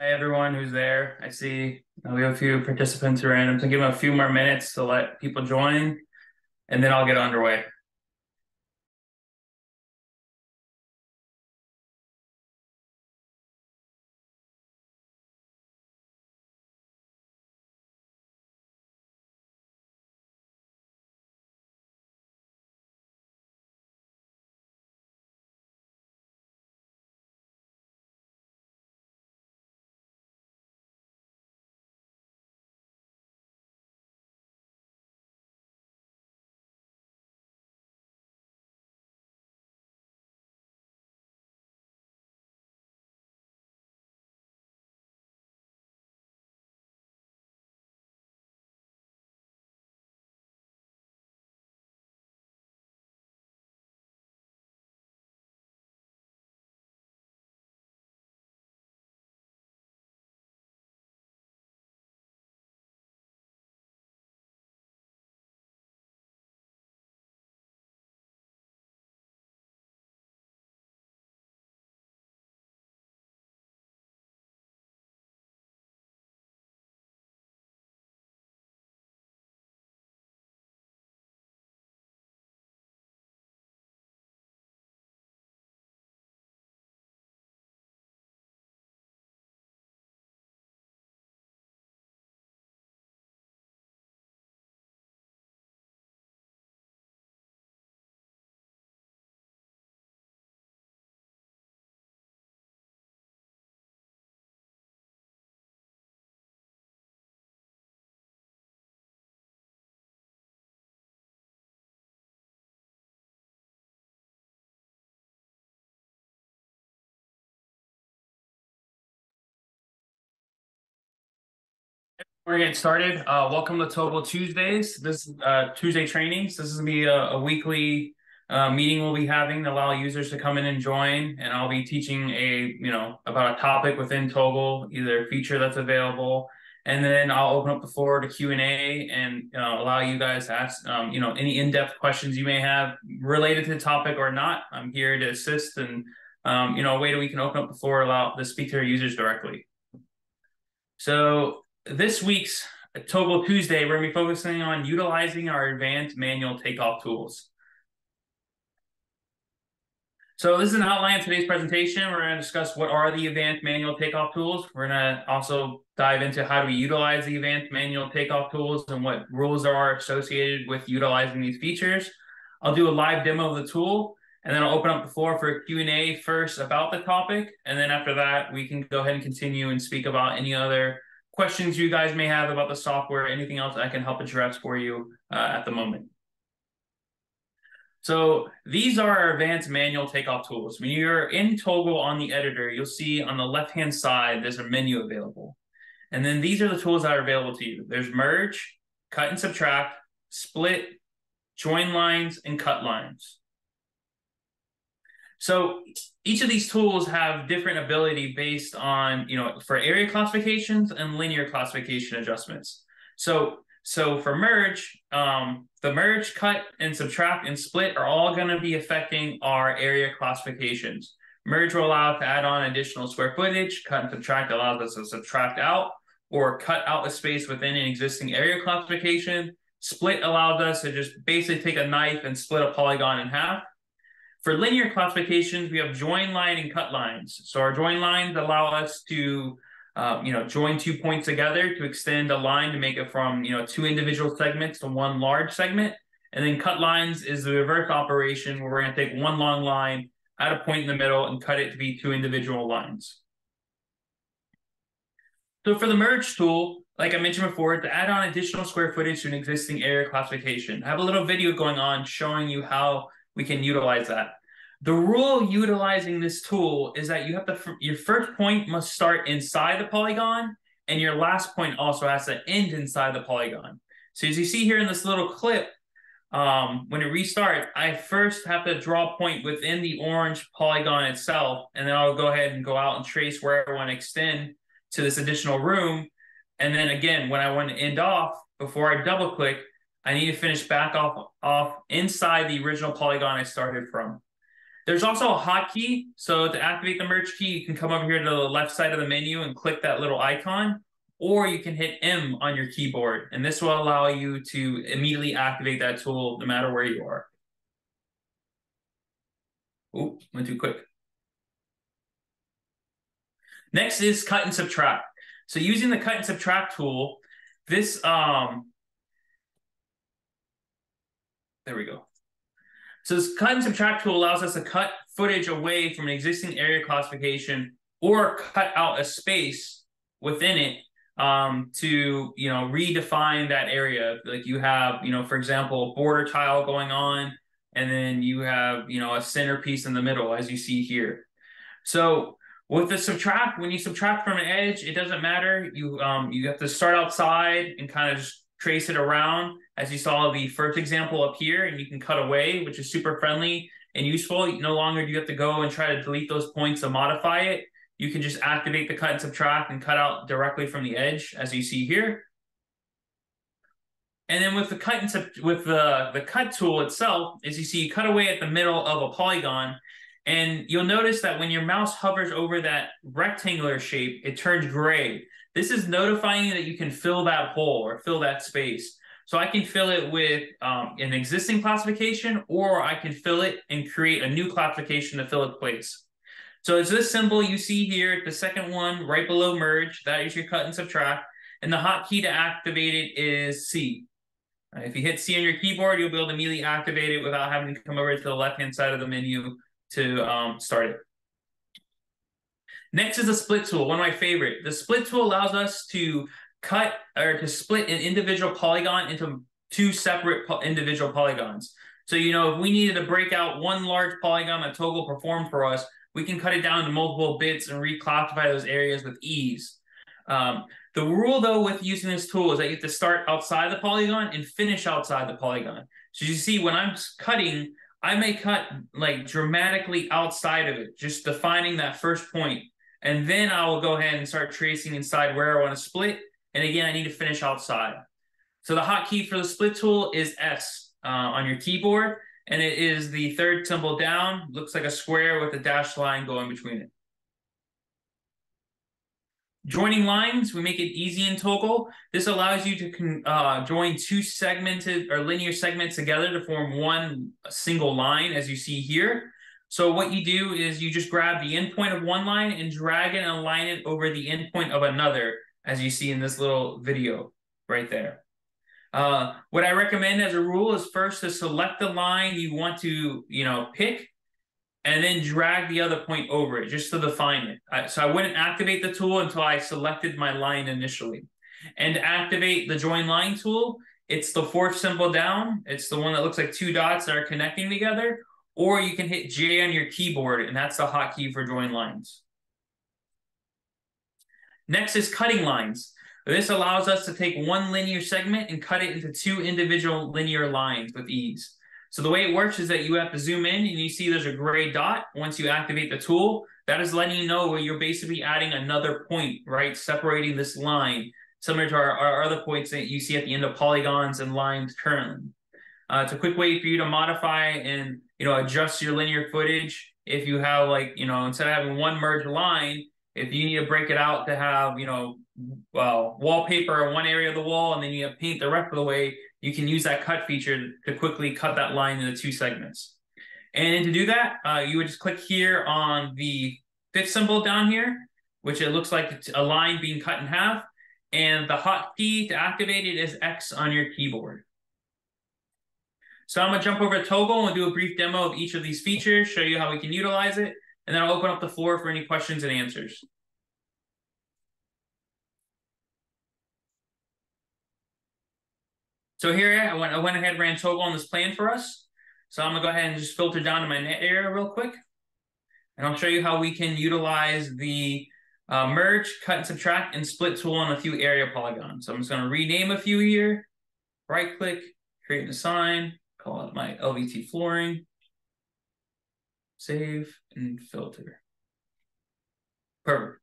Hi, everyone who's there. I see we have a few participants who are in. I'm going to give them a few more minutes to let people join, and then I'll get underway. We're getting started. Uh, welcome to Togal Tuesdays. This is uh, Tuesday trainings. This is gonna be a, a weekly uh, meeting we'll be having to allow users to come in and join. And I'll be teaching a you know about a topic within Togal, either feature that's available, and then I'll open up the floor to Q and A and allow you guys to ask um, you know any in depth questions you may have related to the topic or not. I'm here to assist and um, you know a way that we can open up the floor, allow to speak to our users directly. So this week's Togal Tuesday, we're going to be focusing on utilizing our advanced manual takeoff tools. So this is an outline of today's presentation. We're going to discuss what are the advanced manual takeoff tools. We're going to also dive into how do we utilize the advanced manual takeoff tools and what rules there are associated with utilizing these features. I'll do a live demo of the tool and then I'll open up the floor for Q&A first about the topic. And then after that, we can go ahead and continue and speak about any other questions you guys may have about the software, anything else I can help address for you uh, at the moment. So these are our advanced manual takeoff tools. When you're in Togal on the editor, you'll see on the left-hand side, there's a menu available. And then these are the tools that are available to you. There's merge, cut and subtract, split, join lines, and cut lines. So each of these tools have different ability based on, you know, for area classifications and linear classification adjustments. So so for merge, um, the merge, cut, and subtract and split are all going to be affecting our area classifications. Merge will allow us to add on additional square footage. Cut and subtract allows us to subtract out or cut out a space within an existing area classification. Split allows us to just basically take a knife and split a polygon in half. For linear classifications, we have join line and cut lines. So our join lines allow us to uh, you know, join two points together to extend a line to make it from, you know, two individual segments to one large segment. And then cut lines is the reverse operation where we're going to take one long line at a point in the middle and cut it to be two individual lines. So for the merge tool, like I mentioned before, to add on additional square footage to an existing area classification, I have a little video going on showing you how we can utilize that. The rule utilizing this tool is that you have to, your first point must start inside the polygon and your last point also has to end inside the polygon. So as you see here in this little clip, um, when it restarts, I first have to draw a point within the orange polygon itself, and then I'll go ahead and go out and trace where I want to extend to this additional room. And then again, when I want to end off, before I double click, I need to finish back off, off inside the original polygon I started from. There's also a hotkey. So to activate the merge key, you can come over here to the left side of the menu and click that little icon, or you can hit M on your keyboard. And this will allow you to immediately activate that tool no matter where you are. Oh, went too quick. Next is cut and subtract. So using the cut and subtract tool, this um there we go. So this cut and subtract tool allows us to cut footage away from an existing area classification or cut out a space within it um, to you know redefine that area. Like you have you know for example a border tile going on, and then you have you know a centerpiece in the middle as you see here. So with the subtract, when you subtract from an edge, it doesn't matter. You um you have to start outside and kind of just trace it around as you saw the first example up here, and you can cut away, which is super friendly and useful. No longer do you have to go and try to delete those points to modify it. You can just activate the cut and subtract and cut out directly from the edge, as you see here. And then with the cut and with the, the cut tool itself, as you see, you cut away at the middle of a polygon, and you'll notice that when your mouse hovers over that rectangular shape, it turns gray. This is notifying you that you can fill that hole or fill that space. So I can fill it with um, an existing classification, or I can fill it and create a new classification to fill its place. So it's this symbol you see here, the second one right below merge, that is your cut and subtract. And the hotkey to activate it is C. If you hit C on your keyboard, you'll be able to immediately activate it without having to come over to the left-hand side of the menu to um, start it. Next is the split tool, one of my favorite. The split tool allows us to cut or to split an individual polygon into two separate po individual polygons. So, you know, if we needed to break out one large polygon that Togal performed for us, we can cut it down to multiple bits and reclassify those areas with ease. Um, the rule, though, with using this tool is that you have to start outside the polygon and finish outside the polygon. So you see, when I'm cutting, I may cut like dramatically outside of it, just defining that first point. And then I will go ahead and start tracing inside where I want to split. And again, I need to finish outside. So the hotkey for the split tool is S uh, on your keyboard. And it is the third symbol down. Looks like a square with a dashed line going between it. Joining lines, we make it easy in Togal. This allows you to uh, join two segmented or linear segments together to form one single line, as you see here. So what you do is you just grab the endpoint of one line and drag it and align it over the endpoint of another, as you see in this little video right there. Uh, what I recommend as a rule is first to select the line you want to, you know, pick and then drag the other point over it just to define it. I, so I wouldn't activate the tool until I selected my line initially. And to activate the join line tool, it's the fourth symbol down. It's the one that looks like two dots that are connecting together. Or you can hit J on your keyboard, and that's the hotkey for drawing lines. Next is cutting lines. This allows us to take one linear segment and cut it into two individual linear lines with ease. So the way it works is that you have to zoom in and you see there's a gray dot once you activate the tool. That is letting you know where you're basically adding another point, right? Separating this line, similar to our, our other points that you see at the end of polygons and lines currently. Uh, it's a quick way for you to modify and you know adjust your linear footage. If you have like you know instead of having one merge line, if you need to break it out to have you know well wallpaper on one area of the wall and then you have paint the rest of the way, you can use that cut feature to quickly cut that line into two segments. And to do that, uh, you would just click here on the fifth symbol down here, which it looks like a line being cut in half. And the hotkey to activate it is X on your keyboard. So I'm gonna jump over to Togal and do a brief demo of each of these features, show you how we can utilize it, and then I'll open up the floor for any questions and answers. So here I went, I went ahead and ran Togal on this plan for us. So I'm gonna go ahead and just filter down to my net area real quick. And I'll show you how we can utilize the uh, merge, cut and subtract, and split tool on a few area polygons. So I'm just gonna rename a few here, right click, create an assign, call it my LVT flooring, save, and filter. Perfect.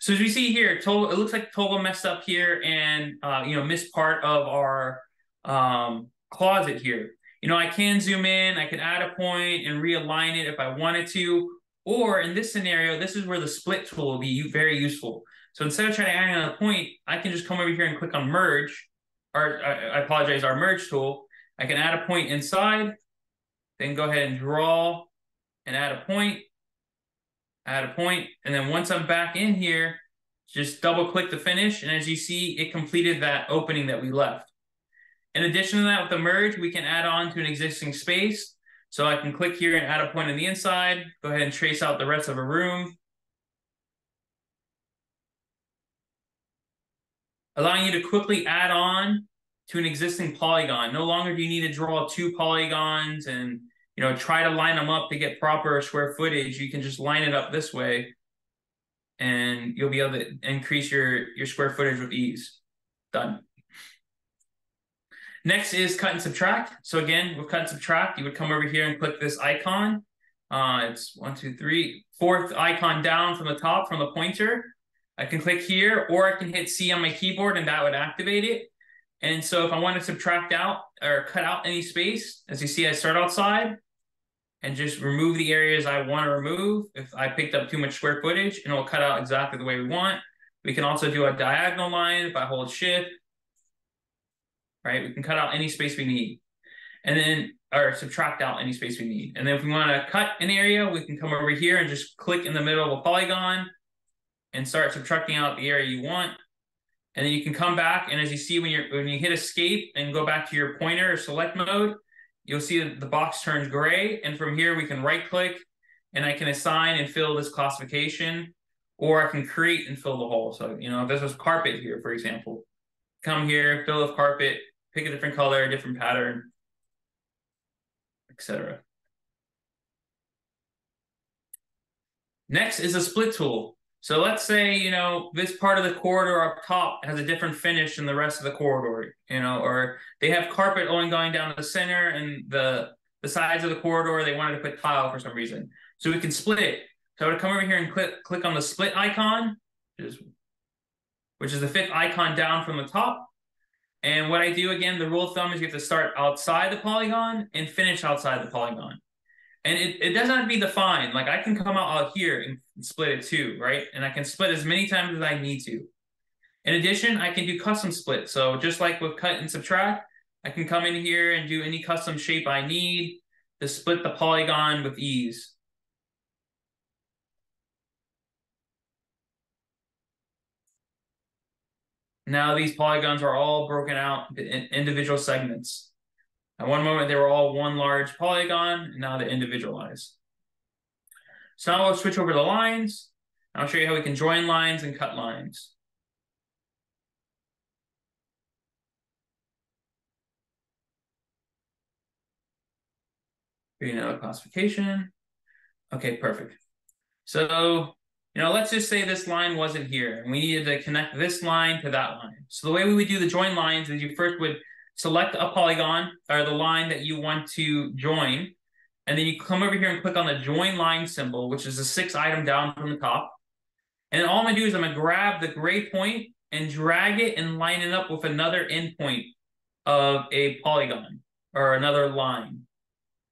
So as we see here, Togal, it looks like Togal messed up here and uh, you know missed part of our um, closet here. you know, I can zoom in, I can add a point and realign it if I wanted to. Or in this scenario, this is where the split tool will be very useful. So instead of trying to add another point, I can just come over here and click on merge, or I apologize, our merge tool. I can add a point inside, then go ahead and draw and add a point, add a point, and then once I'm back in here, just double click the finish, and as you see, it completed that opening that we left. In addition to that, with the merge, we can add on to an existing space. So I can click here and add a point on the inside, go ahead and trace out the rest of a room. Allowing you to quickly add on to an existing polygon. No longer do you need to draw two polygons and you know try to line them up to get proper square footage. You can just line it up this way and you'll be able to increase your, your square footage with ease. Done. Next is cut and subtract. So again, with cut and subtract, you would come over here and click this icon. Uh, it's one, two, three, fourth icon down from the top from the pointer. I can click here or I can hit C on my keyboard and that would activate it. And so if I want to subtract out or cut out any space, as you see, I start outside and just remove the areas I want to remove. If I picked up too much square footage and it'll cut out exactly the way we want. We can also do a diagonal line if I hold shift right? We can cut out any space we need. And then, or subtract out any space we need. And then if we want to cut an area, we can come over here and just click in the middle of a polygon and start subtracting out the area you want. And then you can come back. And as you see, when you're when you hit escape and go back to your pointer or select mode, you'll see that the box turns gray. And from here, we can right click and I can assign and fill this classification, or I can create and fill the hole. So, you know, if this was carpet here, for example, come here, fill with carpet, pick a different color, different pattern, etc. Next is a split tool. So let's say, you know, this part of the corridor up top has a different finish than the rest of the corridor, you know, or they have carpet only going down the center and the the sides of the corridor, they wanted to put tile for some reason. So we can split it. So I would come over here and click click on the split icon, which is, which is the fifth icon down from the top. And what I do again, the rule of thumb is you have to start outside the polygon and finish outside the polygon. And it, it doesn't have to be defined. Like I can come out, out here and split it too, right? And I can split as many times as I need to. In addition, I can do custom split. So just like with cut and subtract, I can come in here and do any custom shape I need to split the polygon with ease. Now these polygons are all broken out into individual segments. At one moment, they were all one large polygon, and now they're individualized. So now we'll switch over to lines. I'll show you how we can join lines and cut lines. Create another classification. Okay, perfect. So you know, let's just say this line wasn't here and we needed to connect this line to that line. So the way we would do the join lines is you first would select a polygon or the line that you want to join. And then you come over here and click on the join line symbol, which is the sixth item down from the top. And all I'm gonna do is I'm gonna grab the gray point and drag it and line it up with another endpoint of a polygon or another line.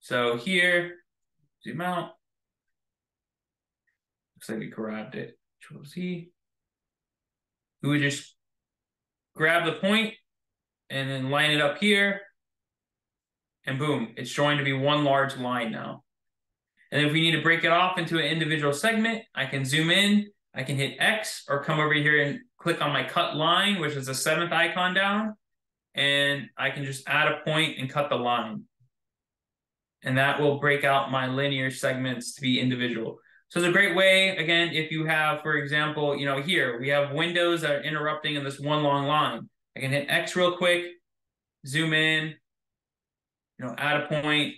So here, zoom out, Looks like we grabbed it. Control Z. We would just grab the point and then line it up here. And boom, it's showing to be one large line now. And if we need to break it off into an individual segment, I can zoom in, I can hit X or come over here and click on my cut line, which is the seventh icon down. And I can just add a point and cut the line. And that will break out my linear segments to be individual. So it's a great way, again, if you have, for example, you know, here we have windows that are interrupting in this one long line. I can hit X real quick, zoom in, you know, add a point,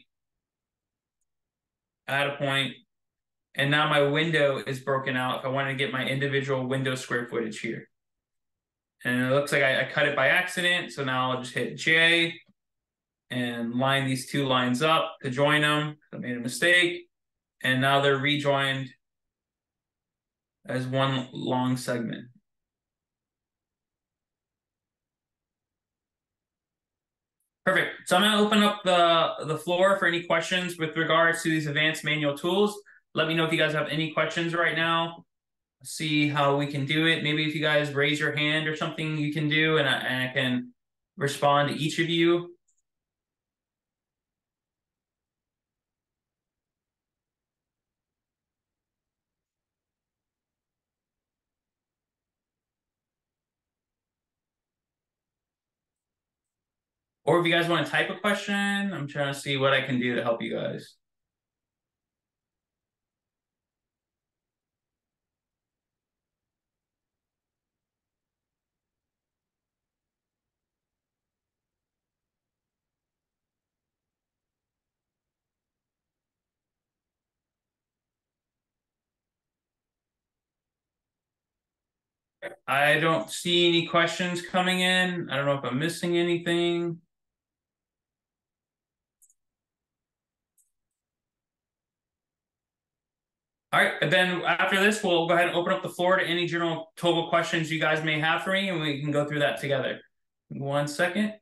add a point, and now my window is broken out if I want to get my individual window square footage here. And it looks like I, I cut it by accident. So now I'll just hit J and line these two lines up to join them. I made a mistake and now they're rejoined as one long segment. Perfect. So I'm going to open up the, the floor for any questions with regards to these advanced manual tools. Let me know if you guys have any questions right now. See how we can do it. Maybe if you guys raise your hand or something, you can do, and I, and I can respond to each of you. Or if you guys want to type a question, I'm trying to see what I can do to help you guys. I don't see any questions coming in. I don't know if I'm missing anything. All right, then after this, we'll go ahead and open up the floor to any general Togal questions you guys may have for me, and we can go through that together. One second.